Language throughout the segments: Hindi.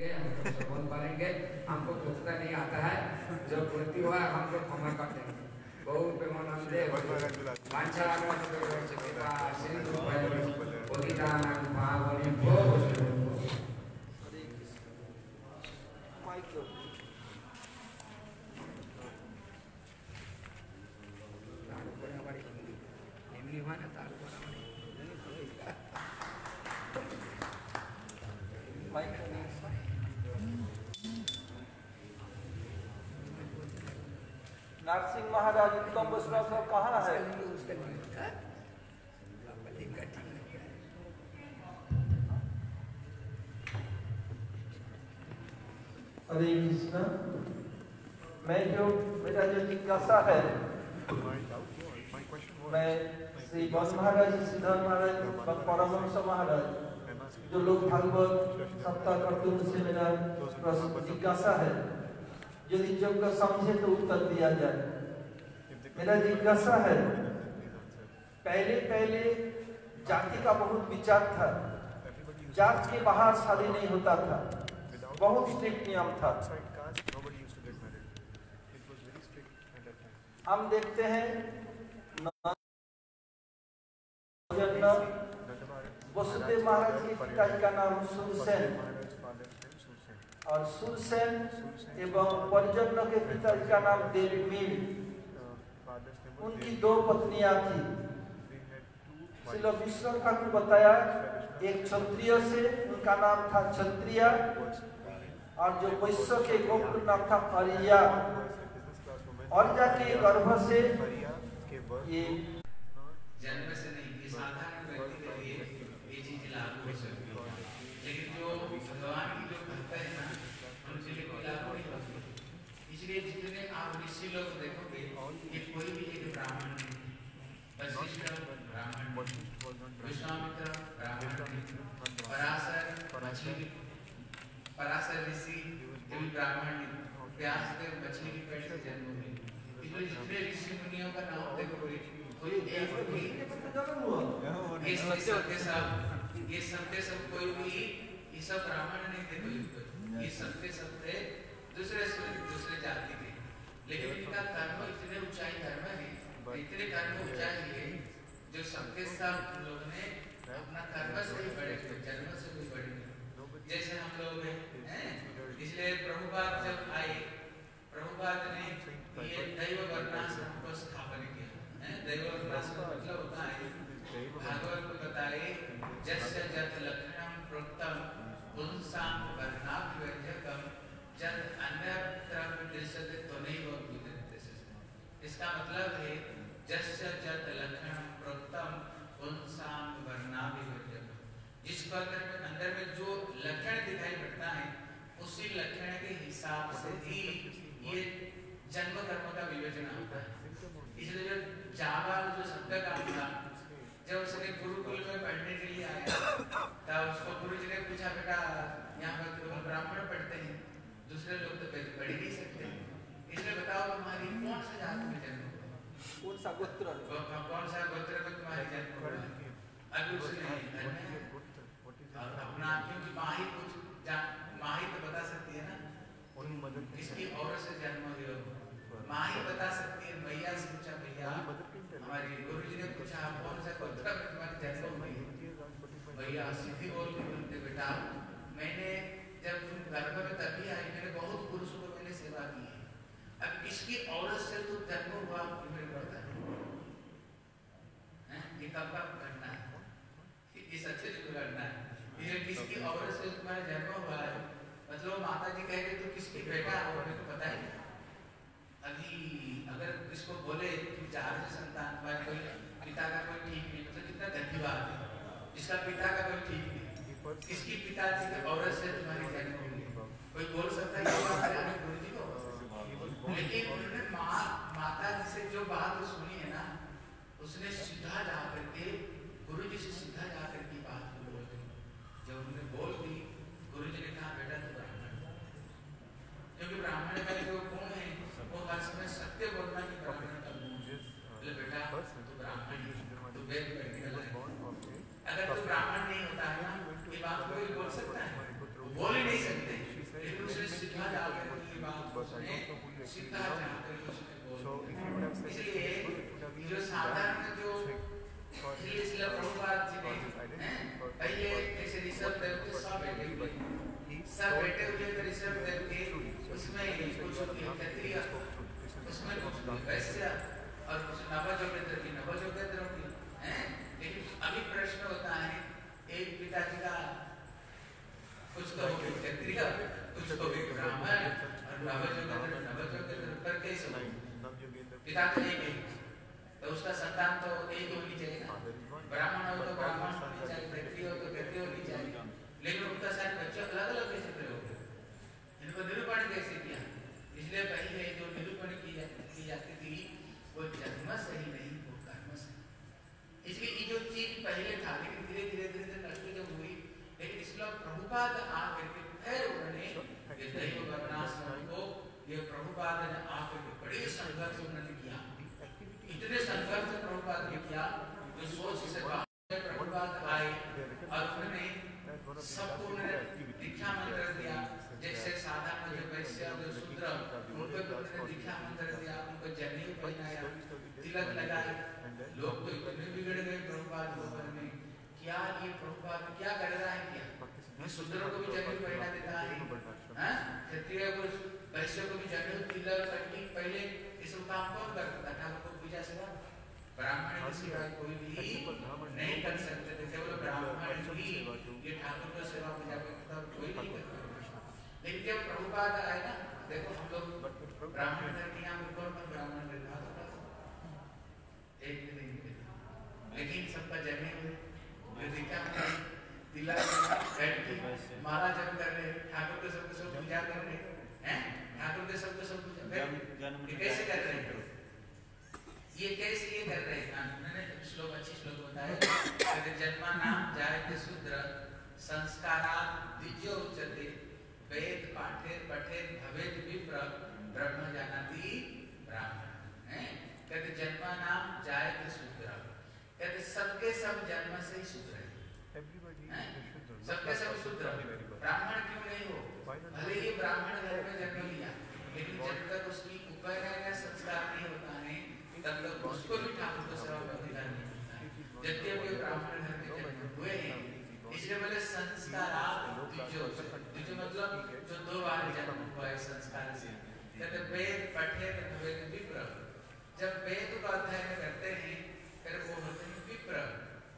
हम बनेंगे हमको पूछता नहीं आता है। जो पूर्ति हुआ हमको क्षमा कर देंगे। बहुत प्रेमानंदे वांछा सिंधु पतितानां पावनेभ्यो बसरा साहब कहाँ है। उसका हरे कृष्णा मैं जो मेरा जो जिज्ञासा है मैं श्री वन महाराज सिद्धार्थ महाराज परमहंस महाराज जो लोग भागवत सप्ताह करते हैं उनसे मेरा जिज्ञासा है। यदि योग्य समझे तो उत्तर दिया जाए। मेरा जिज्ञासा है, पहले पहले जाति का बहुत विचार था। जात के बाहर शादी नहीं होता था। बहुत स्ट्रिक्ट नियम था। हम देखते हैं, वसुदेव महाराज के पिताजी का नाम सुरसेन। और सुरसेन एवं परिजन के पिताजी का नाम देवमीन उनकी दो पत्नियाँ थी। श्रील विष्णु ठाकुर बताया, एक क्षत्रिय से, उनका नाम था क्षत्रिय, और जो वैश्य के गोत्र नाम था अरिया अरिया के गर्भ से ये जन्म से नहीं ये साधारण व्यक्ति के लिए ये चीज़ लागू हो सकती है लेकिन जो भगवान की जो भक्त है ना उनके लिए कोई लागू नहीं होती इसलिए जितने आप ऋषि लोग देखोगे ये कोई भी एक ब्राह्मण नहीं वशिष्ठ ब्राह्मण विश्वामित्र ब्राह्मण पराशर मछली पराशर ऋषि ये ब्राह्मण व्यास देव मछली की पेट से जन्म हुए इसलिए जितने ऋषि मुनियों का नाम देखोगे कोई एक भी ये सब के सब ये सब के सब कोई भी ये सब ब्राह्मण नहीं थे कोई कोई ये सब के सब थे दूसरे दूसरे जाति के लेकिन इनका कर्म इतने ऊंचाई कर्म है इतने कर्म ऊंचाई है जो सबके सब लोग ने अपना कर्म से ही बड़े जन्म से भी बड़े जैसे हम लोग हैं इसलिए प्रभुपाद जब आए, प्रभुपाद ने ये दैव वर्णाश्रम को स्थापन किया। दैव वर्णाश्रम मतलब होता है, भागवत में बताए, जस्य जत लक्षणम प्रोक्तम पुंसाम वर्णाभिव्यंजकम जत अन्यत्र दृश्यते त्वनैव विद्यते इसका मतलब है, जस्य जत लक्षणम प्रोक्तम पुंसाम वर्णाभिव्यंजकम जिसको अंदर में अंदर में जो लक्षण दिखाई पड़ता है उसी लक्षण के हिसाब से ही ये जन्म कर्म का विवेचना होता है। इसलिए जो जावा जो शब्द का था जब उसने गुरुकुल में पढ़ने के लिए आया तब उसको गुरु जी ने पूछा बेटा यहाँ पर केवल ब्राह्मण पढ़ते हैं दूसरे लोग तो पढ़ ही नहीं सकते। इसलिए बताओ तुम्हारी कौन सा जात में जन्म कौन सा गोत्र? कौन सा गोत्र में तुम्हारी जन्म हुआ? अभी उसने और अपना क्योंकि माही कुछ माही तो बता सकती है ना? किसकी औरत से जन्म हुए हो माही बता सकती है मैया से पूछा भैया हमारी गुरु जी ने पूछा कौन सा गोत्र में तुम्हारी जन्म हुई भैया सीधी बोल के बोलते बेटा मैंने जब तुम गर्भ में तभी आई मैंने बहुत पुरुषों को मैंने सेवा की है। अब किसकी औरत से तुम जन्म हुआ मेरे को बता। ये कब का घटना है ये- ये सच्चे जो घटना है ये किसकी औरत से तुम्हारा जन्म हुआ है। मतलब माता जी कह रही तो किसकी बेटा है मेरे को पता है अभी अगर इसको बोले कि चार से संतान तुम्हारे कोई पिता का कोई ठीक नहीं मतलब कितना धन्यवाद है। जिसका पिता का कोई ठीक नहीं, किसकी पिताजी की औरत से तुम्हारी जन्म हुई कोई बोल सकता है बात हमें गुरु जी को? लेकिन उन्होंने माँ माता जी से जो बात सुनी है ना, उसने सीधा जा करके गुरु जी से सीधा जा करके बात को बोल। दी जब उन्होंने बोल दी ने कहा बेटा तू ब्राह्मण? क्योंकि ब्राह्मण का जो गुण है वो हर समय सत्य बोलना ही ब्राह्मण का गुण है। बोले बेटा तू ब्राह्मण तू वेद पढ़ने है अगर तू ब्राह्मण नहीं होता है ना ये बात कोई बोल सकता है? बोल ही नहीं सकते। दूसरे सीधा जाकर के बात उसने सीधा जाकर इसलिए जो साधारण जो इसलिए इसलिए प्रभुपाद जी ने हैं, पहले ऐसे ऋषभ देव के सब बैठे हुए सब बैठे हुए उसमें कुछ उसमें कुछ और कुछ लेकिन अभी प्रश्न होता है, एक पिताजी का कुछ तो हो क्षत्रिय कुछ तो भी ब्राह्मण और पर कैसे पिता तो एक तो उसका संतान तो एक होनी चाहिए ब्राह्मण हो तो ब्राह्मण होनी चाहिए क्षत्रिय हो तो लेकिन उनका शायद बच्चे अलग अलग कैसे प्रयोग हुए इनको निरूपण कैसे किया? इसलिए पहले जो निरूपण की जाती की जाती थी, वो जन्म से ही नहीं, वो कर्म से इसलिए ये जो चीज़ पहले था, लेकिन धीरे धीरे धीरे धीरे नष्ट जब हुई लेकिन इसलिए प्रभुपाद आकर के फिर उन्होंने ये दैव वर्णाश्रम को, ये प्रभुपाद ने आकर के बड़े संघर्ष उन्होंने किया। इतने संघर्ष प्रभुपाद ने किया, जो सोच से प्रभुपाद आए और उन्होंने सबको दीक्षा मंत्र दिया। जैसे वैश्य जो शूद्र उनको उन्होंने दीक्षा मंत्र दिया, उनको जनेऊ पहनाया तिलक लगाए लोग तो इतने बिगड़ गए प्रभुपाद भवन में। क्या ये प्रभुपाद क्या कर रहा है क्या? शूद्रों को भी जनेऊ पहना देता है। हाँ? क्षत्रिय को, वैश्य को भी जनेऊ तिलक, पट्टी, पहले सब काम कौन करता था? ठाकुर को पूजा सेवा ब्राह्मण के कोई भी नहीं कर सकते थे केवल ब्राह्मण ही ये ठाकुर का सेवा पूजा करता था कोई नहीं करता। लेकिन जब प्रभुपाद आए ना देखो हम लोग ब्राह्मण धर्म के यहाँ कौन कौन ब्राह्मण रहता था एक भी नहीं मिले लेकिन सबका जन्मे हुए देखा तिलक बैठ के माला जप कर रहे ठाकुर के सबके सब पूजा कर रहे। हैं? ठाकुर के सबके सब पूजा कैसे कर रहे हैं? ये कैसे ये कर रहे हैं। मैंने श्लोक अच्छी श्लोक बताया कहते जन्मा नाम जायते शूद्र संस्कारा द्विजो उच्यते वेद पाठे पठे भवेद विप्र ब्रह्म जानाति ब्राह्मण। हैं? कहते जन्मा नाम जायते शूद्र। कहते सबके सब जन्म से ही शूद्र है। सबके सब शूद्र। ब्राह्मण क्यों नहीं हो? भले ही ब्राह्मण घर में जन्म लिया लेकिन जब तक उसकी उपनयन संस्कार नहीं होता है तब तक उसको भी ठाकुर को सेवा का अधिकार जबकि वे ब्राह्मण धर्म में जन्म हुए हैं इसलिए बोले संस्कार द्विजो द्विजो मतलब जो दो बार जन्म हुआ है संस्कार से कहते पठे वेद विप्र जब वेद का अध्ययन करते हैं फिर वो होते हैं विप्र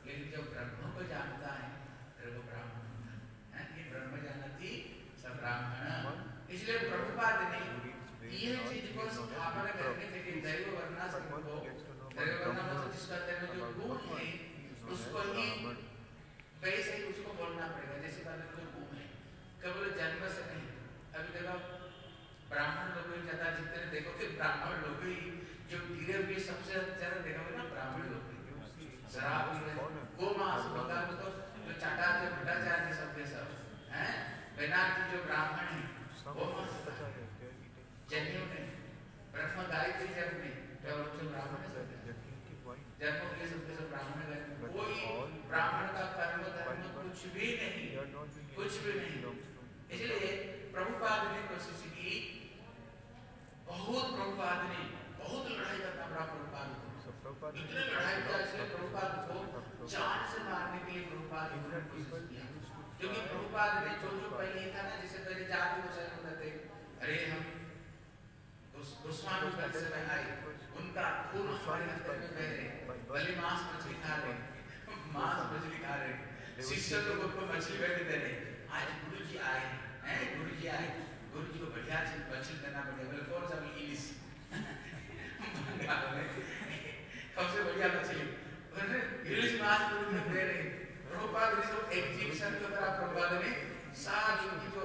लेकिन जब ब्रह्म को जानता है फिर वो ब्राह्मण होता है ये ब्रह्म जानती सब ब्राह्मण इसलिए प्रभुपाद ने ये चीज़ को स्थापना करने के लिए दैव वर्णाश्रम को दैव वर्णा मतलब जिसका अंदर में जो गुण है उसको ही वैसे ही उसको बोलना पड़ेगा जैसे बात जो गुण है केवल जन्म से नहीं अभी देखो ब्राह्मण लोग ही ज़्यादा जितने देखो कि ब्राह्मण लोग ही जो गिरे हुए सबसे ज़्यादा देखोगे ना ब्राह्मण लोग ही शराब पी रहे गो मांस बंगाल में तो जो चाटाचार्य भट्टाचार्य सब के सब हैं वेदांत जो ब्राह्मण है वो मांस जन्यों ने ब्रह्म गायत्री जब में जब हम सब ब्राह्मण है जन्मों के सबके सब ब्राह्मण है कोई ब्राह्मण का कर्म धर्म कुछ भी नहीं कुछ भी नहीं इसलिए प्रभुपाद ने कोशिश की बहुत प्रभुपाद ने बहुत लड़ाई करना बड़ा प्रभुपाद इतने लड़ाई किया इसलिए प्रभुपाद को जान से मारने के लिए प्रभुपाद ने कोशिश किया क्योंकि प्रभुपाद ने जो जो पहले था ना जैसे पहले जाति को शरण करते अरे हम गोस्वामी वंश में आए उनका में बह रहे भले मांस मछली खा रहे मांस मछली खा रहे शिष्य लोगों को मछली बैठ दे रहे आज गुरु जी आए हैं गुरु जी आए। गुरु जी को बढ़िया चीज़ मछली देना पड़ेगा। बोले कौन सा इलिस? सबसे बढ़िया मछली। इलिस मांस गुरु जी दे रहे प्रभुपाद ने सब एग्जीबिशन की तरह प्रभुपाद ने सारी उनकी जो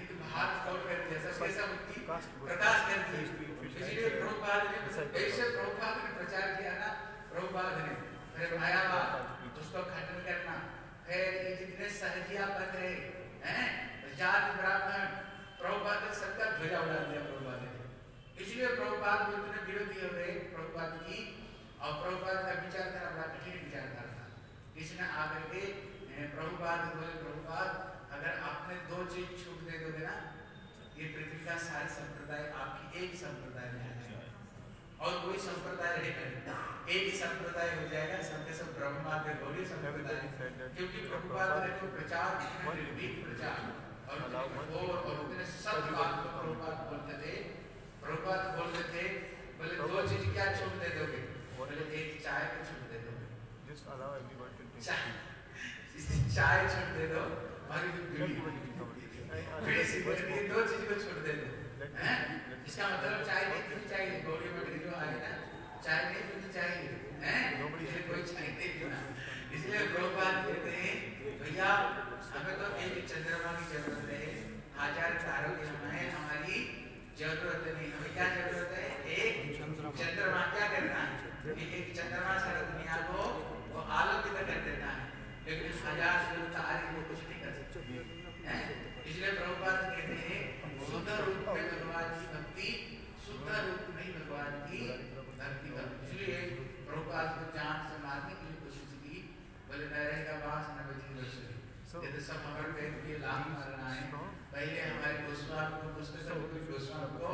एक हाथ तोड़ कर जैसा कैसा उनकी प्रकाश करती इसलिए प्रभुपाद ने ऐसे प्रभुपाद ने प्रचार किया ना प्रभुपाद ने। फिर मायावाद उसको खंडन करना। फिर ये जितने सहजिया बन रहे हैं? जात ब्राह्मण प्रभुपाद ने सबका ध्वजा उड़ा दिया प्रभुपाद ने। इसलिए प्रभुपाद को इतने विरोधी हो गए प्रभुपाद की और प्रभुपाद का विचारधारा बड़ा कठिन विचारधारा था। किसी आकर के प्रभुपाद बोले प्रभुपाद अगर आपने दो चीज़ छूट दे दोगे ना ये पृथ्वी का सारे संप्रदाय आपकी एक संप्रदाय में आ जाएगा। और कोई संप्रदाय रहेगा नहीं एक ही संप्रदाय हो जाएगा सबके सब ब्रह्मा के गौरी संप्रदाय। क्योंकि प्रभुपाद ने तो प्रचार निर्भीक प्रचार। और और और उतने सब बात को प्रभुपाद बोलते थे। प्रभुपाद बोलते थे बोले दो चीज़ क्या छोड़ दे दोगे? बोले एक चाय को छोड़ दे दो Just allow everyone to drink. चाय। चाय छोड़ दे दो। और दो चीज़ को छोड़ दे दो इसका मतलब चाय नहीं पीनी चाहिए गौरी मटरी जो आए ना चाय नहीं पीनी चाहिए हैं कोई चाय नहीं पीना इसलिए प्रभुपाद कहते हैं भैया हमें तो एक चंद्रमा की ज़रूरत है हज़ार तारों की हमें हमारी ज़रूरत नहीं हमें क्या ज़रूरत है एक चंद्रमा क्या करना एक चंद्रमा सारी दुनिया को वो आलोकित कर देता है। लेकिन हज़ार तारे वो कुछ नहीं कर सकते इसलिए प्रभुपाद कहते हैं, शुद्ध रूप में भगवान की भक्ति, शुद्ध रूप में भगवान की भक्ति करो इसलिए प्रभुपाद को जान से मारने के लिए कोशिश की, बोले न रहेगा बाँस न बजेगी रसोई ये तो सब हमारे पेट के लाभ मारना है, पहले हमारे गोस्वामी को पूछते सब कोई गोस्वामी को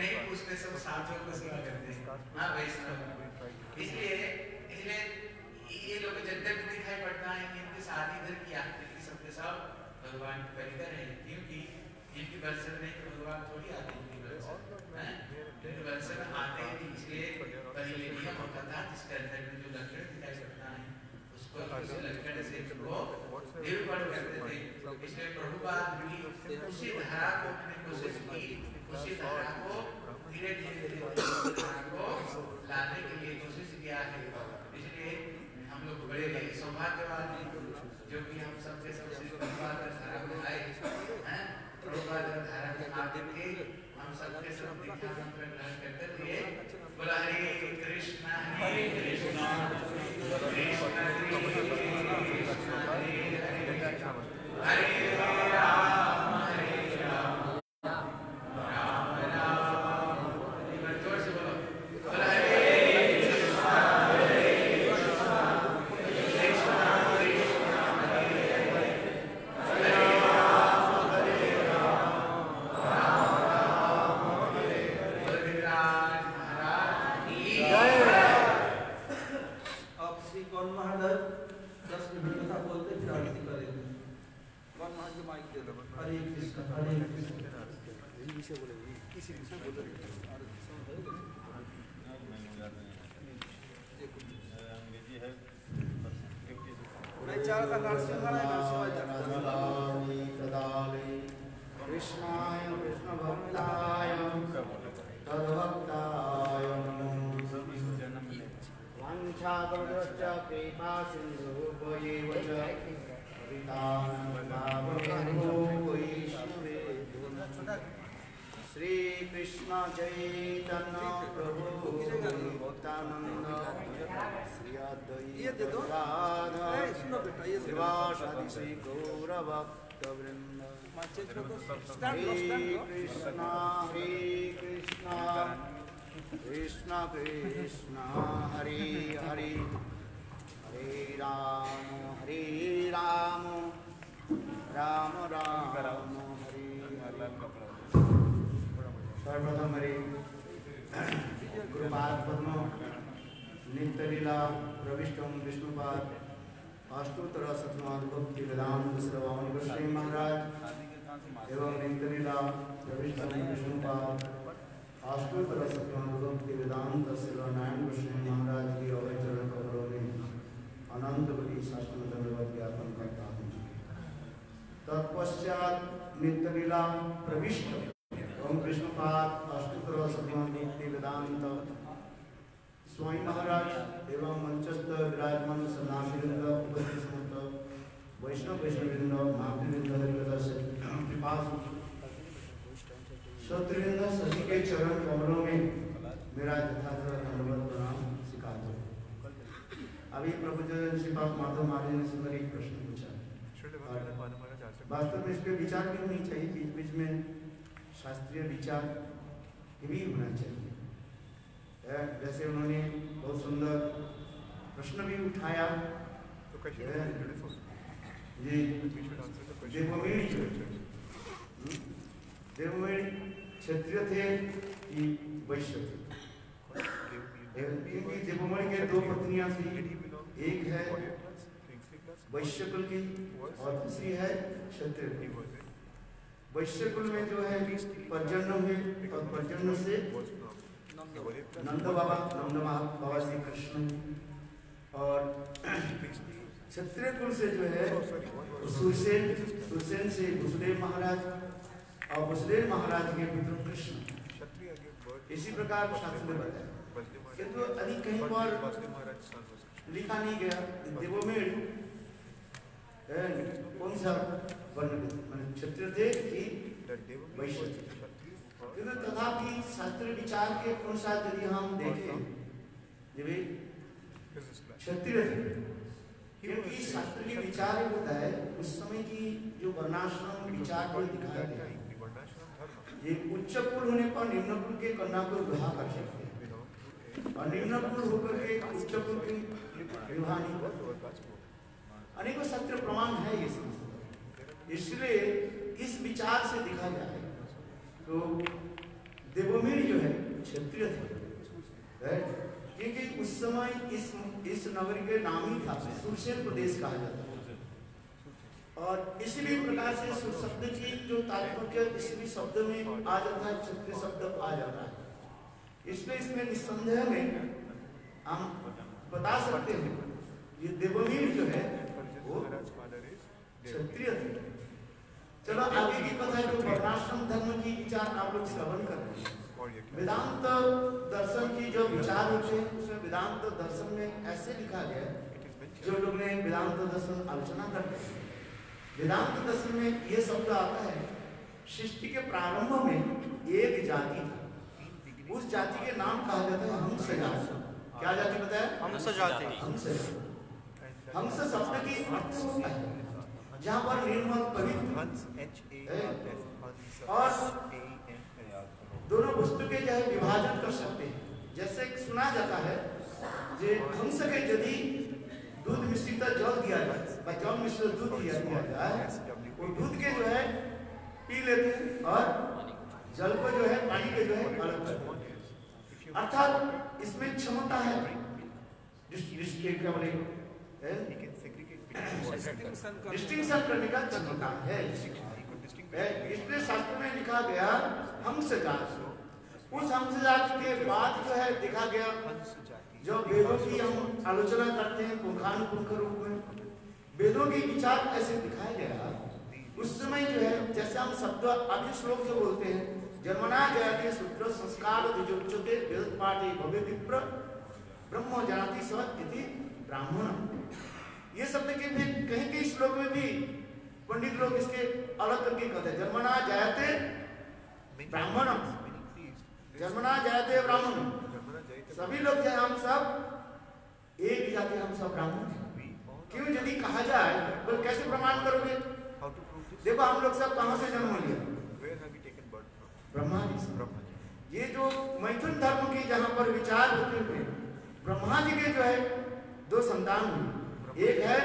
नहीं पूछते, सब साथियों को सेवा करते हैं। हाँ वैष्णव। इसलिए इसलिए ये लोग जब भी दिखाई पड़ता है कि इनके साथ इधर किया सबके सब भगवान के परिकर है क्योंकि इनकी वर्षन नहीं तो भगवान थोड़ी आते इनकी वर्षन हैं? इनकी वर्षन आते ही इसलिए पहले नियम होता था जिसके अंदर में जो लक्षण दिखाई पड़ता है उसको उसी लक्षण से वो निरूपण करते थे। इसलिए प्रभुपाद भी उसी धारा को अपने कोशिश की उसी धारा को धीरे धीरे धीरे धारा को लाने के लिए कोशिश किया है। इसलिए हम लोग बड़े सौभाग्यवान हैं। जो कि हम सबके सबसे का धारा को आए हैं प्रभुपाद का धारा के माध्यम के हम सबके सब दीक्षा हम ग्रहण करते थे बोला हरे कृष्णा हरे कृष्णा कृष्णा कृष्णा हरे हरे हरे राम हरे राम राम राम एक बार ज़ोर से बोलो बोला हरे कृष्णा हरे कृष्णा कृष्णा कृष्णा हरे हरे हरे राम हरे राम राम राम हरे हरे गिरिराज महाराज की जय अब श्री कौन महाराज दस मिनट कथा बोलते फिर आरती करेंगे कौन महाराज को माइक दे दो हरे कृष्ण हरे कृष्ण नहीं चाह रहा था नरसिंह नरसिंह कृष्णाय कृष्ण भक्ताय तद्भक्ताय वंशाकल्पश्च कृपा सिन्धुभ्येव च पतितानन्दावो श्री कृष्ण चैतन्य प्रभु नित्यानंद श्री अद्वैत। श्रीवासादि श्री गौरभक्तवृंद तो लो कृष्णा हरे कृष्णा कृष्ण कृष्ण हरे हरे हरे राम हरे राम राम राम हरे हरे सर्वप्रथम हरे गुरुपाद पद्म नित्यलीला प्रविष्टम विष्णुपाद अष्टोत्तर भक्ति वेदांत श्रवण गोस्वामी महाराज एवं नित्यलीला प्रविष्टम विष्णुपाद अष्टोत्तर शतनाथ भक्ति वेदांत श्रवणारायण गोस्वामी महाराज की अभय चरण कमलों में अनंत बड़ी शास्त्र धन्यवाद ज्ञापन करता हूँ तत्पश्चात नित्यलीला प्रविष्ट ओम कृष्णपाद अष्टोत्तर शतनाथ भक्ति वेदांत स्वामी महाराज एवं मंचस्थ विराजमान सन्यासीवृंद उपस्थित समस्त वैष्णव वैष्णववृंद महावृंद शत्रुवृंद सभी के चरण कमलों में मेरा प्रणाम स्वीकार करो अभी प्रभु माधव महाराज ने सुंदर एक प्रश्न पूछा। वास्तव में इस विचार भी होनी चाहिए? बीच बीच में शास्त्रीय विचार भी होना चाहिए। है, जैसे उन्होंने बहुत सुंदर प्रश्न भी उठाया। जी। देवमेड़ी देवमेड़ी क्षत्रिय थे कि वैश्य थे। क्योंकि देवमणि के दो पत्नियाँ थी। एक है वैश्य कुल की और दूसरी है क्षत्रिय। वैश्य कुल में जो है पर्जन्य हुए और पर्जन्य से नंद बाबा नंद महा- बाबा श्री कृष्ण। और क्षत्रिय से जो है सुरसेन सुरसेन से वसुदेव महाराज और वसुदेव महाराज के पुत्र कृष्ण। इसी प्रकार शास्त्र में बताया। किंतु अभी कहीं पर लिखा नहीं गया देवोमेड़ है, कौन सा वर्ण माने क्षत्रिय थे कि वैश्य तथापि शास्त्र विचार के अनुसार यदि हम देखें क्षत्रिय क्योंकि शास्त्र के विचार ये होता है उस समय की जो वर्णाश्रम विचार को दिखाया गया ये उच्च कुल होने पर निम्न कुल के कन्या को विवाह कर सकते हैं। और निम्न कुल होकर के उच्च कुल की विवाह नहीं कर अनेकों सत्य प्रमाण है ये इसलिए इस विचार से देखा जाए तो देवोमीर जो है, क्षत्रिय थे। क्योंकि उस समय इस इस नगरी के नाम ही था, सुरसेन प्रदेश कहा जाता था। और इसी प्रकार से शब्द की जो तात्पर्य किसी भी शब्द में आ जाता है, क्षत्रिय शब्द आ जाता है। इसलिए इसमें निस्संदेह में हम बता सकते हैं, ये देवमीर जो है, वो क्षत्रिय थे। चलो आगे की कथा जो वर्णाश्रम धर्म की विचार आप लोग श्रवण कर रहे हैं। वेदांत दर्शन की जो विचार होते हैं उसमें वेदांत दर्शन में ऐसे लिखा गया है जो लोग ने वेदांत दर्शन आलोचना करते हैं। वेदांत दर्शन में ये शब्द आता है सृष्टि के प्रारंभ में एक जाति था। उस जाति के नाम कहा जाता है हंस जाति क्या जाति बताया? हंस जाति। हंस हंस शब्द की अर्थ होता है। जहाँ पर निर्मल पवित्र दोनों वस्तु के जो है विभाजन कर सकते हैं। जैसे सुना जाता है जे हंस के यदि दूध मिश्रित जल दिया जाए जल मिश्रित दूध दिया दिया जाए वो दूध के जो है पी लेते हैं और जल को जो है पानी के जो है अलग कर देते हैं। अर्थात इसमें क्षमता है। जिस- जिसके क्या बोले डिस्टिंक्शन करने का क्षमता है? है, इसलिए शास्त्र में लिखा गया हंस जाति उस हंस जाति के बाद जो है देखा गया जो वेदों की हम आलोचना करते हैं पुंखानुपुंख रूप में वेदों के विचार ऐसे दिखाया गया उस समय जो है जैसे हम शब्द अभी श्लोक जो बोलते हैं जन्मना जयते सूत्र संस्कार द्विजोच्यते वेद पाठे भव्य विप्र ब्रह्म जनाति स इति ब्राह्मण। ये के भी कहीं कहीं श्लोक में भी पंडित लोग इसके अलग करके कहते हैं, जन्मना जयते ब्राह्मण जन्मना जयते ब्राह्मण सभी लोग जो हम सब, एक जाति हम सब ब्राह्मण क्यों यदि कहा जाए तो कैसे प्रमाण करोगे? देखो, हम लोग सब कहाँ से जन्म लिया? ब्रह्मा जी ये जो मैथुन धर्म की जहाँ पर विचार होते हुए ब्रह्मा जी के जो है दो संतान हुए। एक है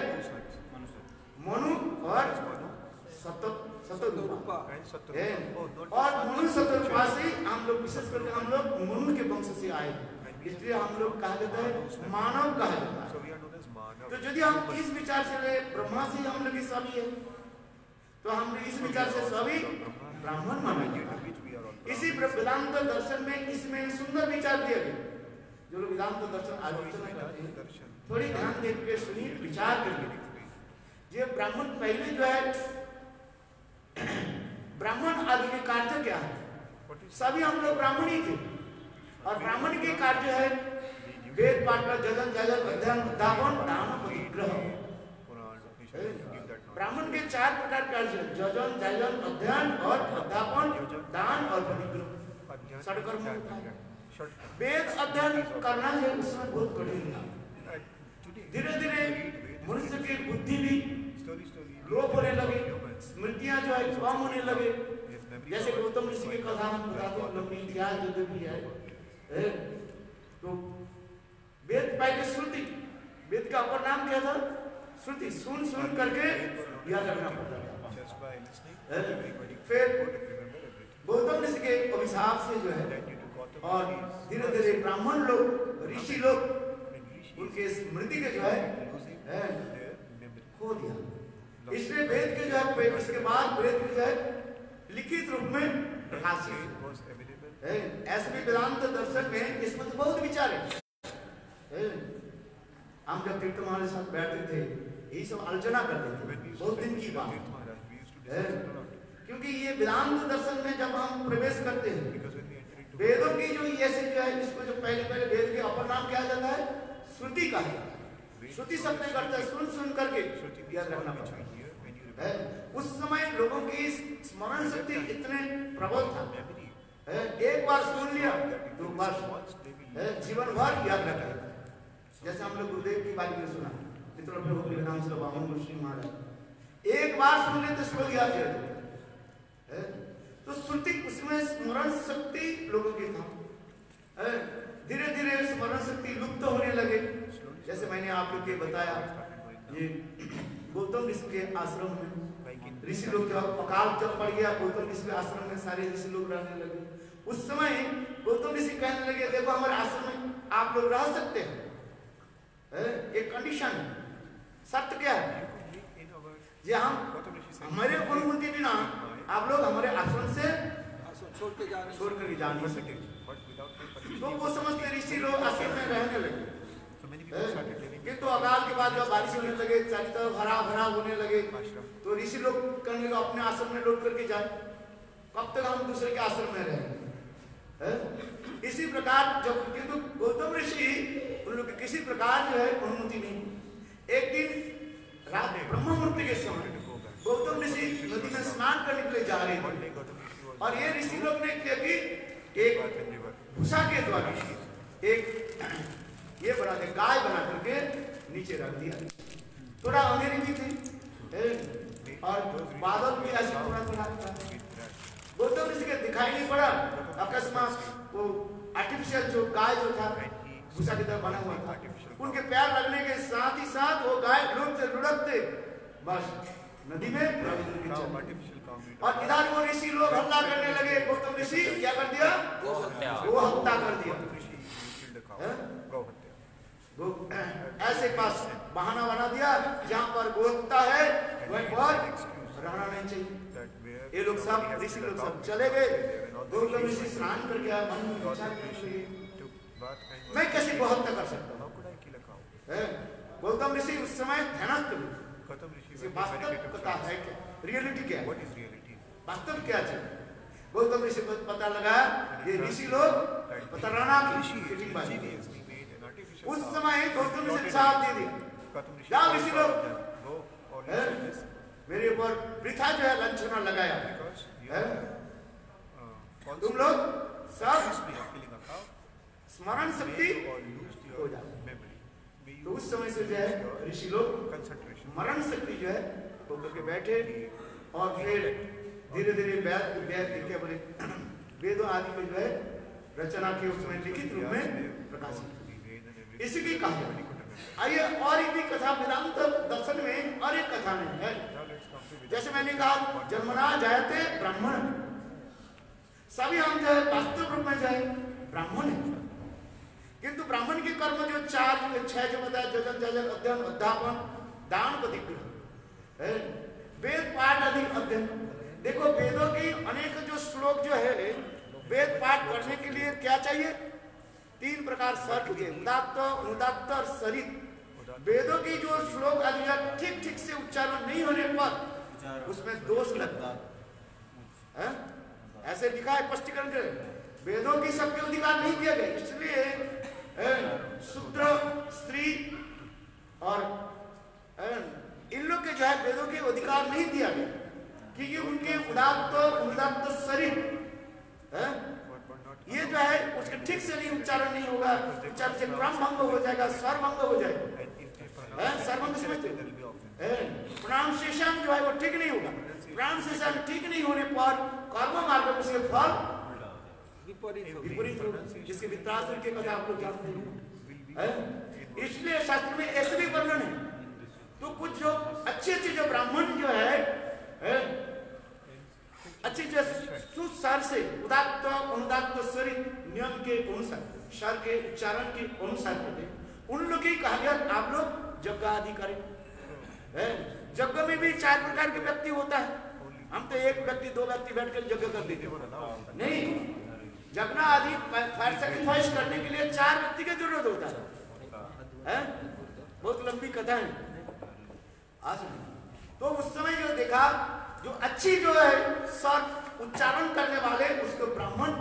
मनु और और मनु सतरूपा से हम लोग, विशेष करके हम लोग मनु के वंश से आए हैं। इसलिए हम लोग कहा जाता है मानव कहा जाता है। तो यदि हम इस विचार से ले, ब्रह्मा से हम लोग सभी है तो हम इस विचार से सभी ब्राह्मण माना इसी वेदांत दर्शन में इसमें सुंदर विचार दिया गया। जो लोग वेदांत दर्शन आलोचना करते हैं थोड़ी ध्यान देख के सुनिए, विचार करिए ये ब्राह्मण पहले जो है, ब्राह्मण आदि के कार्य क्या है? सभी हम लोग ब्राह्मण ही थे। और ब्राह्मण के कार्य है, वेद पाठ का जजन जजन अध्ययन दावन दान परिग्रह ब्राह्मण के चार प्रकार कार्य है जजन जजन अध्ययन और अध्यापन दान और परिग्रह है। वेद अध्ययन करना है उसमें बहुत कठिन है। धीरे धीरे मनुष्य की बुद्धि भी लोप होने लगे, स्मृतियाँ जो है कम होने लगे। जैसे गौतम ऋषि की कथा हम बताते हैं इतिहास जो भी है? तो वेद पहले श्रुति। वेद का अपर नाम क्या था? श्रुति। सुन सुन करके याद रखना पड़ता फिर गौतम ऋषि के अभिशाप से जो है, और धीरे धीरे ब्राह्मण लोग, ऋषि लोग उनके स्मृति के जो है. खो दिया इसलिए वेद के जो है, वेद इसके बाद वेद के जो है, लिखित रूप में प्रकाशित ऐसे भी वेदांत दर्शन में इसमें तो बहुत विचार है। हम जब तीर्थ के साथ बैठते थे, यही सब आलोचना करते थे, बहुत दिन की बात. क्योंकि ये वेदांत दर्शन में जब हम प्रवेश करते हैं, वेदों की जो ये जो है, इसको जो पहले पहले वेद के अपर नाम क्या जाता है श्रुति का है। श्रुति में करता है सुन सुन करके याद रखना है। उस समय लोगों की स्मरण शक्ति इतने प्रबल था। है? एक बार सुन लिया they will है? जीवन भर याद रखा जैसे हम लोग गुरुदेव की बात में सुना मित्रों प्रभु के नाम से बामन मुस्लिम महाराज। एक बार सुन ले तो याद रहता है? तो श्रुति, उसमें स्मरण शक्ति लोगों की था। धीरे धीरे स्मरण शक्ति लुप्त होने लगे। जैसे मैंने आप लोग के बताया ये गौतम ऋषि के आश्रम में। ऋषि लोग जब अकाल जब पड़ गया गौतम ऋषि के आश्रम में सारे ऋषि लोग रहने लगे। उस समय गौतम ऋषि कहने लगे देखो हमारे आश्रम में आप लोग रह सकते हैं? एक कंडीशन है। सत्य क्या है? जे हम हमारे अनुमति बिना आप लोग हमारे आश्रम से छोड़ के जाने छोड़ कर जा नहीं सकते। तो वो समझते ऋषि लोग आश्रम में रहने लगे। किंतु तो अकाल के बाद जब बारिश होने लगे चारी तरफ़ हरा भरा होने लगे तो ऋषि लोग कहने लगे अपने आश्रम में लौट करके जाए। कब तक हम दूसरे के आश्रम में रहेंगे इसी प्रकार जब किंतु गौतम ऋषि उन लोग की किसी प्रकार जो है अनुमति नहीं। एक दिन रात ब्रह्म मुहूर्त के समय गौतम ऋषि नदी में स्नान करने के लिए जा रहे was और ये ऋषि लोग ने क्या कि एक. भूसा के द्वारा एक ये बना दे गाय बना करके नीचे रख दिया। थोड़ा अंधेरी भी थी। और बादल भी ऐसे थोड़ा थोड़ा था। गौतम ऋषि के दिखाई नहीं पड़ा। अकस्मात वो आर्टिफिशियल जो गाय जो था, भूसा की तरह बना हुआ था, उनके पैर लगने के साथ ही साथ वो गाय लुढ़कते लुढ़कते बस नदी में और इधर वो ऋषि लोग हमला करने लगे गौतम ऋषि क्या कर दिया? वो हत्या कर दिया। ऐसे पास बहाना बना दिया जहाँ पर गोहत्या है वहीं पर रहना नहीं चाहिए। ये लोग सब ऋषि लोग सब चले गए। गौतम ऋषि स्नान कर गया मन में विचार मैं कैसे गोहत्या कर सकता हूँ? गौतम ऋषि उस समय ध्यानस्थ वास्तविकता है रियलिटी क्या है? वास्तव क्या चल गौतम ऋषि को पता लगा ये ऋषि लोग पतराना उस समय गौतम ऋषि साथ दे दी क्या ऋषि लोग मेरे ऊपर वृथा जो है लंचना लगाया। है? तुम लोग सब स्मरण शक्ति हो जाए तो उस समय से जो है ऋषि लोग मरण शक्ति जो है वो बैठे और फिर धीरे धीरे वेद क्या बोले वेदों आदि को जो है, रचना के उसमें लिखित रूप में प्रकाशित इसी की कहा। आइए और एक भी कथा, वेदांत दर्शन में और एक कथा में है। जैसे मैंने कहा जन्मना जायते ब्राह्मण। सभी हम जो है, वास्तव रूप में जो है, ब्राह्मण है। किंतु ब्राह्मण के कर्म जो चार, छह जो बताया, जजन जजन, अध्ययन, अध्यापन, दान प्रतिग्रह है। वेद पाठ अधिक अध्ययन। देखो, वेदों की अनेक जो श्लोक जो है, वेद पाठ करने के लिए क्या चाहिए? तीन प्रकार सर्ग के, उदात्त, अनुदात्त और सरित। वेदों की जो श्लोक आदि ठीक ठीक से उच्चारण नहीं होने पर उसमें दोष लगता है। ऐसे लिखा है स्पष्टीकरण के। वेदों की सबके अधिकार नहीं दिया गया इसलिए शूद्र, स्त्री और इन लोग के जो है वेदों के अधिकार नहीं दिया गया। क्योंकि उनके उदात्त उदात्त शरीर ये जो है उसके ठीक से नहीं उच्चारण नहीं होगा। उच्चारण से क्रम भंग हो जाएगा स्वर भंग हो जाएगा। सर्वंग समझते? प्रोनाउंसिएशन जो है वो ठीक नहीं होगा। प्रोनाउंसिएशन ठीक नहीं होने पर कर्म मार्ग में उसके फल विपरीत होगा। जिसके वित्रासुर के कथा आप लोग जानते हैं? इसलिए शास्त्र में ऐसे भी वर्णन है। तो कुछ जो अच्छे अच्छे जो ब्राह्मण जो है, है? अच्छी जो सुसार से उदात्त अनुदात्त स्वरित नियम के अनुसार स्वर के उच्चारण के अनुसार करते उन लोग की कहा गया आप लोग यज्ञ आदि करें। है? यज्ञ में भी चार प्रकार के व्यक्ति होता है। हम तो एक व्यक्ति, दो व्यक्ति बैठ कर यज्ञ कर देते नहीं यज्ञ आदि फायर सेक्रीफाइस करने के लिए चार व्यक्ति की ज़रूरत होता है। हैं? बहुत लंबी कथा है। तो उस समय जो देखा जो अच्छी जो है स्वर उच्चारण करने वाले, उसको ब्राह्मण,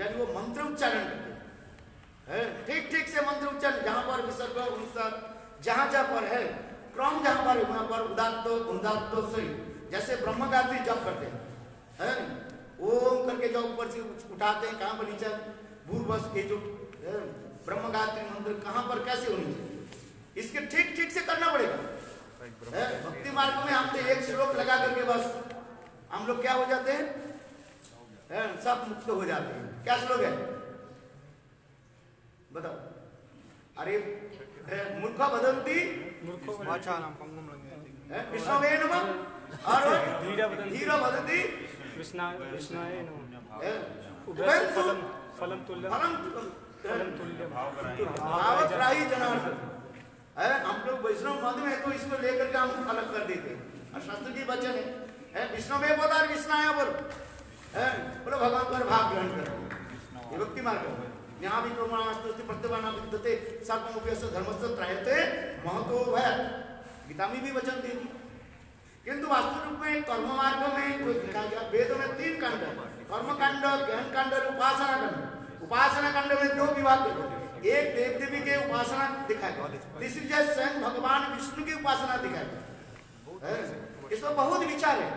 यानी वो मंत्र उच्चारण करते हैं। ठीक ठीक से मंत्र उच्चारण, जहाँ पर विसर्ग अनुसार, जहाँ जहाँ पर है, क्रम जहाँ पर वहाँ पर उदात्त उदात्त सही। जैसे ब्रह्म गायत्री जप करते हैं। हैं? ओम करके जब ऊपर से उठाते हैं, कहाँ पर नीचे? भूर्वश के जो ब्रह्म गायत्री मंत्र कहाँ पर, कैसे होनी चाहिए? इसके ठीक ठीक से करना पड़ेगा? भक्ति मार्ग में हम तो एक श्लोक लगा करके बस हम लोग क्या हो जाते हैं? है? सब मुक्त हो जाते हैं। क्या श्लोक है? बताओ। अरे मूर्ख बदलती। विष्णवे नमः। और धीरा वदन्ति। धीरा वदन्ति कृष्णा कृष्णाय नमः। है, उभयस्य उभयस्तु फलं फलं तुल्यं। फलं फलं तुल्यं। भावग्राही जनार्दन। है हम लोग वैष्णव मत में तो इसको लेकर के हम अलग कर देते हैं। शास्त्र की वचन है, है विष्णु में बोला और बोलो। है बोलो भगवान पर भाव ग्रहण करो। ये भक्ति मार्ग। यहाँ भी प्रत्यवाना महतो भय। गीता में भी वचन दे दी किंतु वास्तव रूप में कर्म मार्ग में जो दिखा गया वेद में तीन कांड कर्म कांड ज्ञान कांड और उपासना कांड। उपासना कांड में दो विभाग है। एक देव देवी के उपासना जो स्वयं भगवान विष्णु की उपासना है? इसमें बहुत विचार है।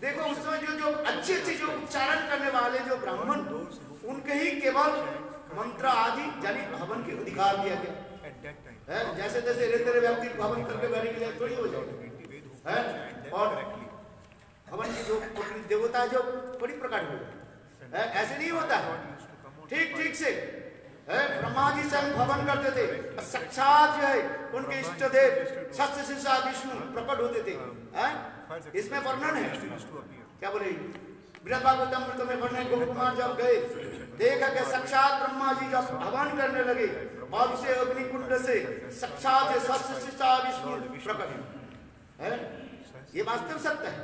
देखो, उस समय जो जो अच्छे अच्छे जो उच्चारण करने वाले जो ब्राह्मण, उनके ही केवल मंत्र आदि, यानी हवन के अधिकार दिया गया। है? जैसे जैसे रे तेरे व्यक्ति को हवन करके बैठने के लिए थोड़ी हो है? और. हवन की जो देवता जो बड़ी प्रकार है? ऐसे नहीं होता। ठीक ठीक से है? ब्रह्मा जी स्वयं हवन करते थे। साक्षात जो है, उनके इष्ट देव शिषा विष्णु प्रकट होते थे। हैं? इसमें वर्णन है. क्या बोले में वर्णन गोप कुमार जब गए। साक्षात ब्रह्मा जी जब हवन करने लगे और उसे से साक्षात शिषा विष्णु प्रकट। है? ये वास्तव सत्य है।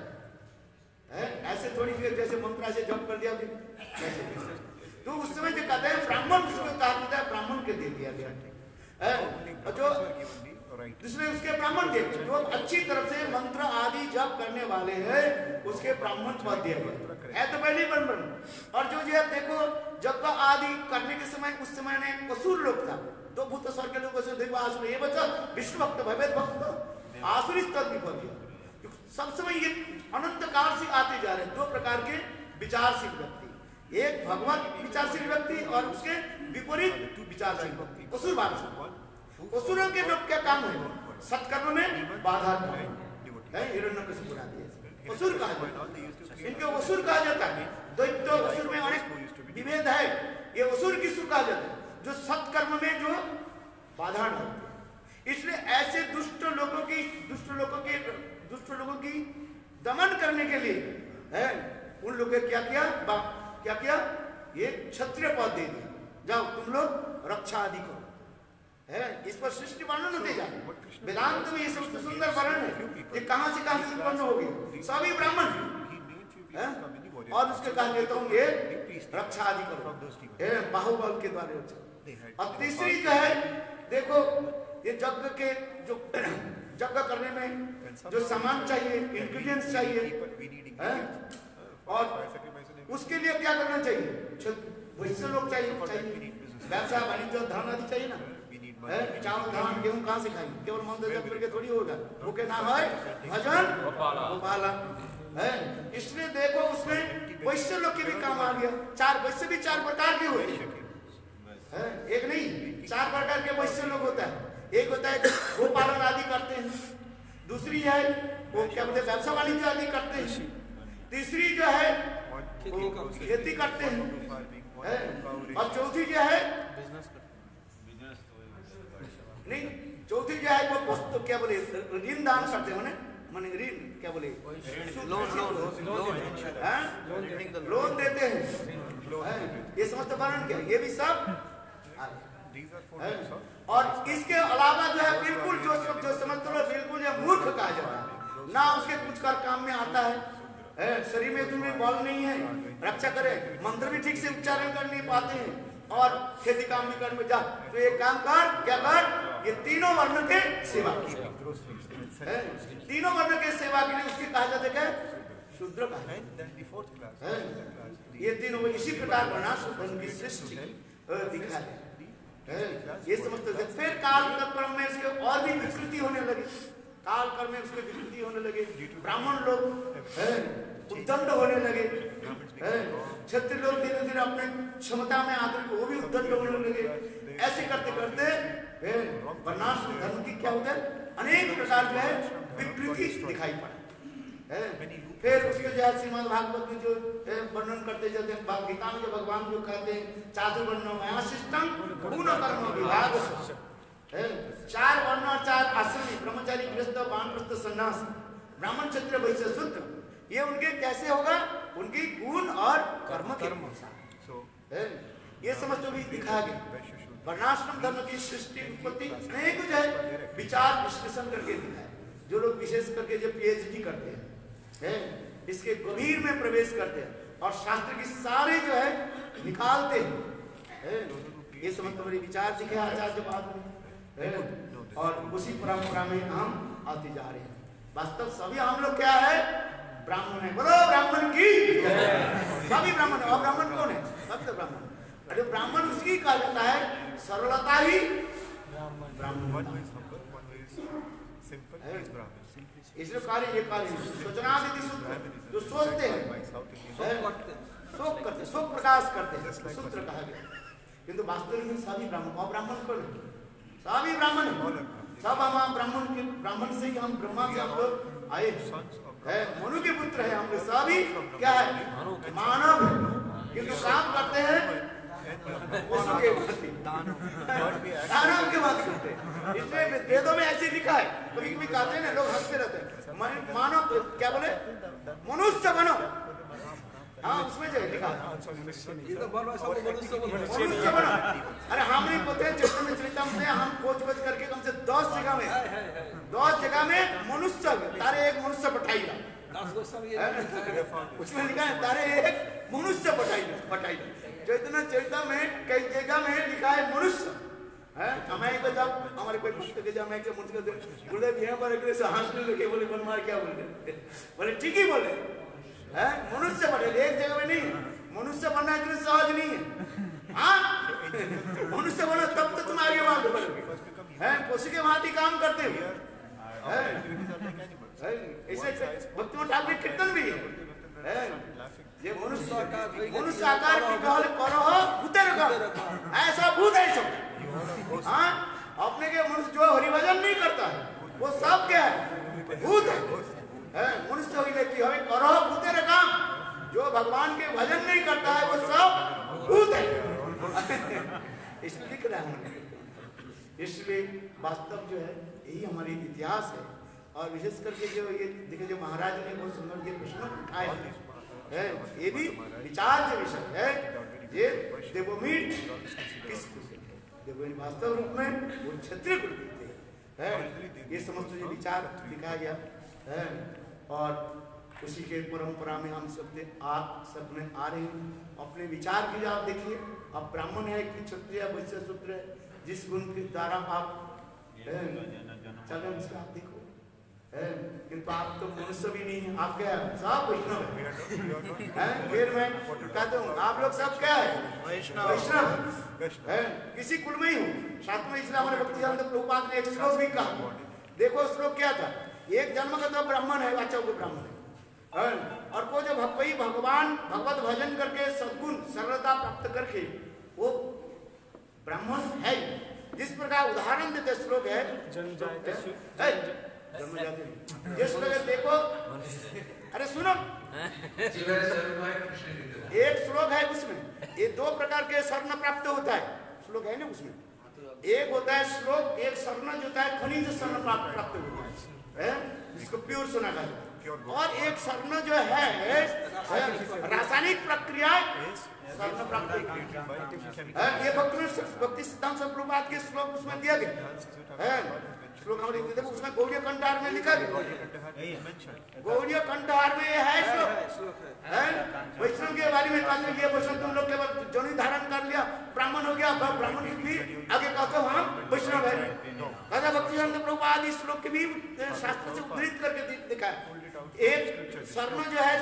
ऐसे थोड़ी फिर जैसे मंत्रा से जप कर दिया। तो उस समय जो कहते हैं ब्राह्मण उसको कहा जाता है, ब्राह्मण के दे दिया गया जो. दूसरे उसके ब्राह्मण के, जो अच्छी तरफ़ से मंत्र आदि जप करने वाले हैं, उसके ब्राह्मण पद दिया है। तो पहले ब्राह्मण। और जो जो देखो जब आदि करने के समय, उस समय ने कसूर लोग था। तो भूत स्वर्ग के लोगों से देखो आसुर ये बच्चा विष्णु भक्त भवेद भक्त। आसुरी सब समय ये अनंत काल से आते जा रहे हैं। दो प्रकार के विचारशील व्यक्ति। एक भगवत विचारशील व्यक्ति और उसके विपरीत विचारशील व्यक्ति। असुर से असुरों के लोग क्या काम है? सत्कर्म में बाधा। असुर कहा इनके असुर कहा जाता है। दैत्य असुर में अनेक विभेद है। ये असुर किसको कहा जाता है? जो सत्कर्म में जो बाधा डालते इसलिए ऐसे दुष्ट लोगों की, दुष्ट लोगों के, दुष्ट लोगों की दमन करने के लिए, है, उन लोगों ने क्या किया? क्या किया? ये क्षत्रिय पद दे दिया। जाओ, तुम लोग रक्षा आदि करो। है? इस पर सृष्टि वर्णन होते जा रहे हैं। वेदांत में ये सबसे सुंदर वर्णन है कि कहाँ से कहाँ उत्पन्न हो गए सभी ब्राह्मण. और उसके कहा देता हूँ, ये रक्षा आदि करो। बाहुबल के द्वारा और तीसरी जो है, देखो, ये यज्ञ के जो यज्ञ करने में जो सामान चाहिए इंग्रेडिएंट्स चाहिए और उसके लिए क्या करना चाहिए? वैसे लोग चाहिए व्यवसाय वाणिज्य धन आदि चाहिए ना. चावल धान गेहूँ कहाँ से खाएँगे? केवल मंदिर जब करके थोड़ी होगा। वो के नाम है भजन गोपाला। है? इसलिए देखो उसमें वैश्य लोग के भी काम आ गया। चार वैश्य भी चार प्रकार के होते हैं। है? एक नहीं चार प्रकार के वैश्य लोग होता है। एक होता है गोपालन आदि करते हैं। दूसरी है वो क्या बोलते हैं व्यवसाय वाणिज्य आदि करते हैं। तीसरी जो है खेती करते हैं है? और चौथी जो है हैं नहीं चौथी जो है वो वस्तु क्या बोले ऋण दान करते हैं माने ऋण क्या बोले लोन हैं? देते हैं हैं? ये समस्त वर्णन क्या ये भी सब हैं? और इसके अलावा जो है बिल्कुल जो जो समझते हो बिल्कुल जो मूर्ख कहा जाता है ना उसके कुछ कर काम में आता है हैं? शरीर में तुम्हें बल नहीं है रक्षा करे मंत्र भी ठीक से उच्चारण कर नहीं पाते हैं और खेती काम भी कर में जा। तो एक काम कर क्या कर? ये तीनों वर्ण के सेवा की तीनों वर्ण के सेवा के लिए उसकी कहा जाता है शूद्र का? ये तीनों इसी प्रकार वर्णाश्रम धर्म की सृष्टि दिखा है। ये समझते फिर काल क्रम में इसके और भी विकृति होने लगी। काल क्रम में उसके विकृति होने लगे। ब्राह्मण लोग उद्दंड होने लगे। क्षत्रिय लोग धीरे धीरे अपने क्षमता में आकर वो भी उद्दंड होने लगे। ऐसे करते करते? वर्णाश्रम धर्म की क्या होता है? अनेक प्रकार जो है विकृति दिखाई पड़ा। फिर उसके जो है श्रीमद भागवत में जो वर्णन करते जाते हैं भाग- गीता में जो भगवान जो कहते हैं चातुर्वर्ण में शिष्टम गुण कर्म विभाग। चार वर्ण और चार आश्रम ब्रह्मचारी गृहस्थ वानप्रस्थ सन्यास। ब्राह्मण क्षत्रिय वैश्य शूद्र ये उनके कैसे होगा? उनकी गुण और कर्म के अनुसार। So, ये समझ भी दिखाया गया। वर्णाश्रम धर्म की सृष्टि उत्पत्ति नहीं कुछ है। विचार विश्लेषण करके दिखाया। जो लोग विशेष करके जो पीएचडी करते हैं हैं? इसके गंभीर में प्रवेश करते हैं और शास्त्र की सारे जो है निकालते हैं। हैं? ये समझ बड़ी विचार दिखे आचार्य बाद में हैं? और उसी परंपरा में हम आते जा रहे हैं। वास्तव सभी हम लोग क्या है? ब्राह्मण है। बोलो ब्राह्मण की। सभी ब्राह्मण है। और ब्राह्मण कौन है? सब तो ब्राह्मण। अरे ब्राह्मण उसकी कहा जाता है। सरलता ही ब्राह्मण. इसलिए कार्य ये कार्य सोचना सूत्र। जो सोचते हैं. है, शोक करते शोक प्रकाश करते हैं। सूत्र कहा गया। किंतु वास्तविक में सभी ब्राह्मण और ब्राह्मण कौन है? ब्राह्मण है सब हम ब्राह्मण के, ब्राह्मण से ही हम ब्रह्मा से हम लोग आए है। मनु के पुत्र है हम लोग सभी। क्या है? मानव है। किंतु काम करते हैं। दानव के बात करते हैं इसलिए वेदों में ऐसे लिखा है। कहते हैं ना, लोग हँसते रहते हैं। मानव क्या बोले? मनुष्य बनो। हाँ उसमें जो है लिखा ये तो बोलो सब मनुष्य बोलो। मनुष्य बनो अरे हम नहीं बोलते हैं चैतन्य चरितम में हम खोज खोज करके कम से दस जगह में दस जगह में मनुष्य तारे एक मनुष्य लिखा है। उसमें लिखा है तारे एक मनुष्य पठाइएगा पठाइएगा चैतन्य चरितम में कई जगह में लिखा है मनुष्य। है? को जब हमारे कोई पुस्तक जब मैं के मुझको गुरुदेव यहाँ पर एक हंसने लगे बोले बनमार क्या बोल? बोले ठीक ही बोले। है? मनुष्य बने, एक जगह में नहीं। मनुष्य बनना इतना सहज नहीं है। हाँ? मनुष्य बनो, तब तो तुम आगे बात बढ़ोगे है? पशु के भांति काम करते हो? ठाकुर कीर्तन भी है। ये मनुष्य मनुष्य आकार की कहल करो हो भूतेर कर ऐसा भूत है सब। हाँ? अपने के मनुष्य जो हरिभजन नहीं करता है, वो सब क्या है? भूत है। हैं? मनुष्य ही हमें करो भूतेर काम जो भगवान के भजन नहीं करता है, वो सब भूत है। लिख रहा हूँ। इसलिए वास्तव जो है, यही हमारी इतिहास है। और विशेष करके जो ये, देखिए, जो महाराज ने बहुत सुंदर ये प्रश्न उठाए है। ये भी विचार के विषय है। ये देवोमीट किस? देवोमीट वास्तव रूप में वो क्षत्रिय कुल है, ये समस्त जो विचार दिखाया गया। है और उसी के परंपरा में हम सबने आ सब में आ रहे हैं। अपने विचार की आप देखिए आप ब्राह्मण है कि क्षत्रिय वैश्य शूद्र है जिस गुण के द्वारा आप चलन से आप देखो। है किंतु आप तो मनुष्य भी नहीं है। आप क्या है? सब वैष्णव है। फिर मैं कहता हूँ आप लोग सब क्या है? वैष्णव। वैष्णव। है किसी कुल में ही हूँ। में इसलिए हमारे भक्ति प्रभुपाद ने एक श्लोक भी कहा। देखो श्लोक क्या था? एक जन्म का तो ब्राह्मण है अच्छा वो ब्राह्मण है? और को जो भक्ति भगवान भगवत भजन करके सद्गुण सरलता प्राप्त करके वो ब्राह्मण है जिस प्रकार उदाहरण देते श्लोक है? जन्म जाते नहीं। जिस प्रकार देखो अरे सुनो एक श्लोक है उसमें ये दो प्रकार के स्वर्ण प्राप्त होता है श्लोक है ना उसमें एक होता है श्लोक एक स्वर्ण जो होता है खनिज स्वर्ण प्राप्त होता है जिसको प्योर सोना कहा जाता और एक स्वर्ण जो है रासायनिक प्रक्रिया स्वर्ण प्राप्त ये भक्ति भक्ति सिद्धांत के श्लोक उसमें दिया गया। है? श्लोक हमारे हिंदी देखो उसमें गौड़ीय कंठार में लिखा गौड़ीय कंठार में। है श्लोक। है वैष्णव के बारे में कहा ये वैष्णव तुम लोग केवल जनी धारण कर लिया ब्राह्मण हो गया अब ब्राह्मण भी आगे कहते हो हम वैष्णव है। कहता भक्ति संत प्रभुपाद इस श्लोक के भी शास्त्र से उद्धृत करके दिखा है। एक स्वर्ण जो है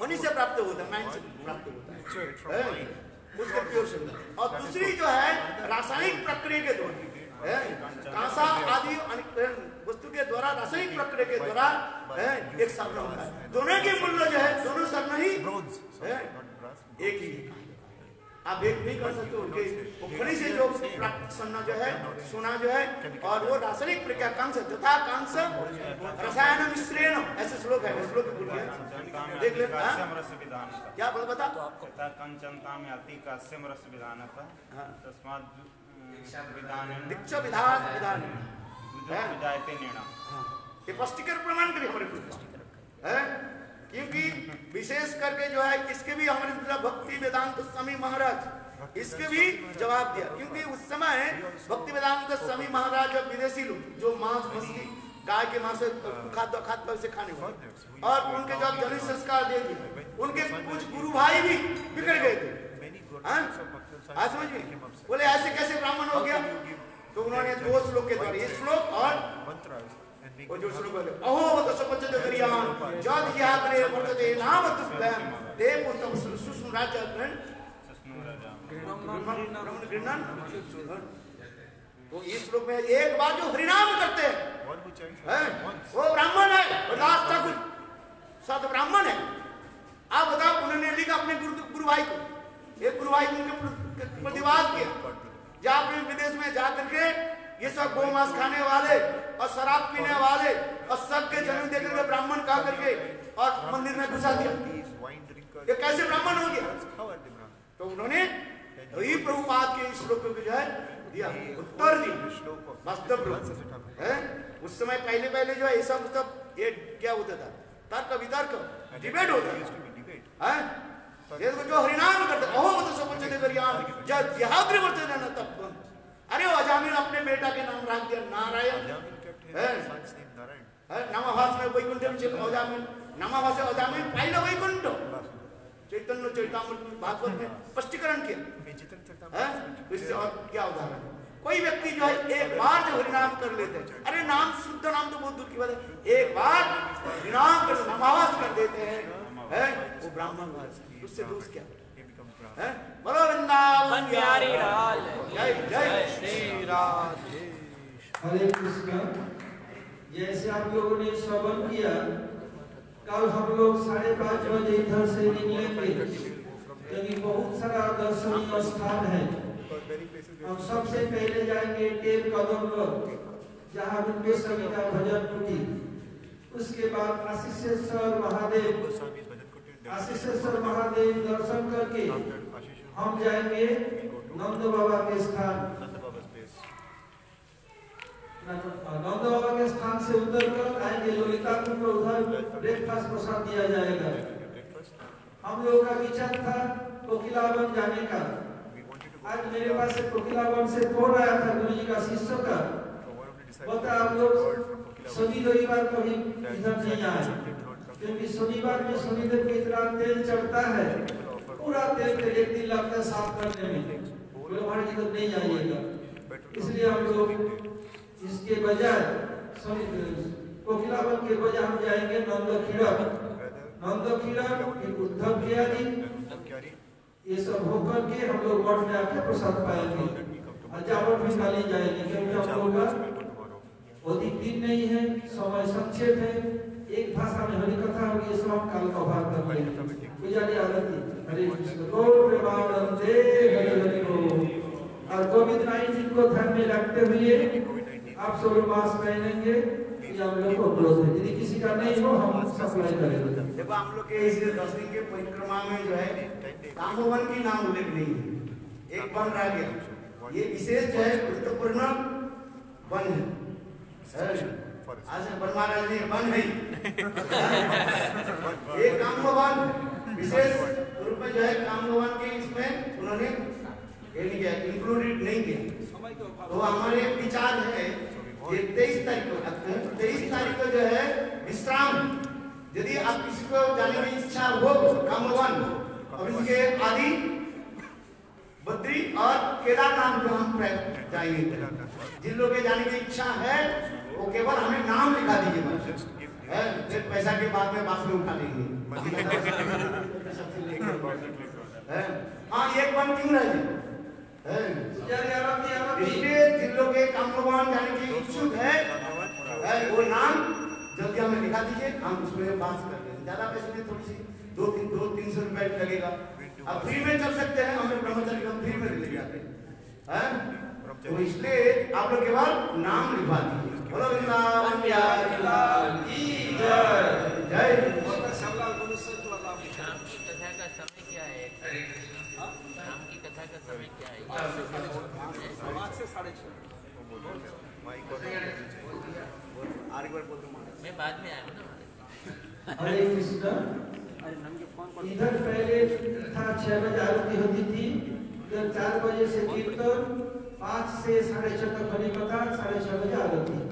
होनी से प्राप्त होता है माइंड से प्राप्त होता है। है? उसको प्योर सिद्ध और दूसरी जो है रासायनिक प्रक्रिया के द्वारा है? कांसा आदि वस्तु के द्वारा रासायनिक प्रक्रिया के द्वारा एक स्वर्ण होता है। दोनों के मूल्य जो है दोनों स्वर्ण ही एक ही आप एक भी कर सकते उनके उखड़ी से जो प्राप्त जो है सोना जो है और वो रासायनिक प्रक्रिया कांस तथा कांस रसायन मिश्रेण ऐसे श्लोक है श्लोक भूल गया देख ले हाँ? क्या बोल बता? तथा कंचनताम याति कास्यम रस विधानतः हाँ। तस्मात् दीक्षा विधान विधान। निर्णय हाँ, ये स्पष्टीकरण प्रमाण करिए हमारे क्योंकि विशेष करके जो है इसके भी हमारे भक्ति वेदांत स्वामी महाराज इसके भी जवाब दिया। क्योंकि उस समय भक्ति वेदांत स्वामी महाराज और विदेशी लोग जो मांस मछली गाय के मांस खाद्य खाद्य से खाने वाले और उनके जब जल संस्कार दे दिए उनके कुछ गुरु भाई भी बिगड़ गए थे। हाँ? आज समझ में? बोले ऐसे कैसे ब्राह्मण हो गया? तो उन्होंने दो श्लोक के द्वारा ये श्लोक और वो जो श्लोक बोले अहो वत जद करे वर्तते नाम तुभ्यम ते ग्रहण। तो इस श्लोक में एक बार जो हरिनाम करते हैं। हैं, वो ब्राह्मण है सत ब्राह्मण है। आप बताओ उन्होंने लिखा अपने गुरु गुरु भाई को। एक गुरु भाई उनके प्रतिवाद किया। जहाँ अपने विदेश में जा करके ये सब गौ मांस खाने वाले और शराब पीने वाले और सबके जन्म दे करके ब्राह्मण कहा करके और मंदिर में घुसा दिया। ये कैसे ब्राह्मण हो गया? तो उन्होंने वही प्रभुपाद के श्लोक को जो है दिया, उत्तर दिया। वास्तव है? उस समय पहले पहले जो है ये सब ये क्या होता था? तर्क वितर्क, डिबेट होता हैं? तो जो हरिनाम करते अहो वो तो कर यहाँ जब जिहाग्र वर्ते ना तब अरे वो अजामिल अपने बेटा के नाम रख दिया नारायण? नामाभास में वैकुंठ अजामिल। नामाभास अजामिल पहले वैकुंठ। चैतन्य चैतामृत भागवत में स्पष्टीकरण किया। तो इससे और क्या। उदाहरण कोई व्यक्ति जो है एक बार जो हरिनाम कर लेते हैं। अरे नाम शुद्ध नाम तो बहुत दूर की बात है। एक बार हरिनाम कर नामावास कर देते हैं। है? वो ब्राह्मण उससे दूर क्या? है? बोलो वृंदावन बिहारी लाल जय जय श्री राधे। हरे कृष्ण। जैसे आप लोगों ने श्रवण किया कल हम लोग साढ़े पाँच बजे इधर से निकलेंगे क्योंकि बहुत सारा दर्शनीय स्थान है। हम सबसे पहले जाएँगे टेर कदम जहाँ उनके सभी भजन कुटी उसके बाद आशीषेश्वर महादेव आशीषेश्वर महादेव दर्शन करके हम जाएँगे नंद बाबा के स्थान। नंद बाबा के स्थान से उतर कर आएँगे ललिता कुंड उधर ब्रेकफास्ट प्रसाद दिया जाएगा। हम लोगों का विचार था कोकिलावन जाने का। आज मेरे पास कोकिलावन से फ़ोन आया था गुरु जी का शिष्य का। बोलता आप लोग शनि रविवार कभी इधर नहीं आए। क्योंकि शनिवार में शनिदेव को इतना तेल चढ़ता है, पूरा तेल तेल एक दिन लगता है साफ़ करने में। बोले हमारे जी तो नहीं आइएगा इसलिए हम लोग इसके बजाय शनि कोकिलावन के बजाय हम जाएँगे नंद खीरा नंद उद्धव बिहारी ये सब होकर के हम लोग मठ में आके प्रसाद पाएँगे। और जावट भी डाली जाएगी, क्योंकि हम लोग का अधिक दिन नहीं है, समय संक्षेप है। एक भाषा में हरि कथा होगी सब काल का भाग कर लेंगे पुजारी आरती, हरे कृष्ण, गौर प्रेमानंदे हरे हरे और कोविड 19 को ध्यान में रखते हुए आप सब लोग मास्क पहनेंगे, ये हम लोग को अनुरोध है। यदि किसी का नहीं हो, हम सप्लाई करेंगे। देखो, हम लोग के इस दस दिन के परिक्रमा में जो है कामोवन की नाम उल्लेख नहीं है। एक वन रह गया। ये विशेष जो है, गुरुत्वपूर्ण वन है। ने वन है ये काम भगवान विशेष रूप में जो है, काम भगवान के इसमें उन्होंने ये नहीं किया इंक्लूडेड नहीं किया। तो हमारे विचार है, ये तेईस तारीख को तेईस तारीख को जो है, विश्राम। यदि आप किसी को जाने की इच्छा हो, काम भगवान और इसके आदि, बद्री और केदारनाथ को हम जाएँगे। जिन लोगों के जाने की इच्छा है वो केवल हमें नाम लिखा दीजिए बस फिर पैसा के बाद में बात में उठा लेंगे। हाँ? एक वन क्यों रह इसलिए जिन लोग काम जाने की इच्छुक है, वो नाम जल्दी हमें लिखा दीजिए हम उसमें बात कर लेंगे ज़्यादा पैसे में थोड़ी सी दो तीन दो तीन सौ रुपए लगेगा। अब फ्री में चल सकते हैं हमें ब्रह्मचारी हम फ्री में ले जाते हैं? तो इसलिए आप लोग केवल नाम लिखवा दीजिए। छः मैं बाद इधर पहले था छह बजे आरती होती थी इधर चार बजे से कीर्तन पाँच से साढ़े छह तक हरि कथा साढ़े छह बजे आरती